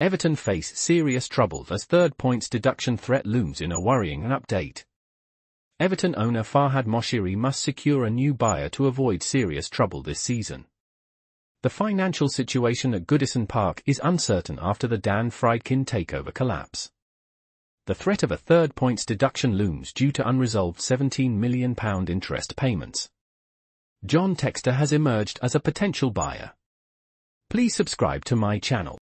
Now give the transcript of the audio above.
Everton face serious trouble as third points deduction threat looms in a worrying update. Everton owner Farhad Moshiri must secure a new buyer to avoid serious trouble this season. The financial situation at Goodison Park is uncertain after the Dan Friedkin takeover collapse. The threat of a third points deduction looms due to unresolved £17 million interest payments. John Textor has emerged as a potential buyer. Please subscribe to my channel.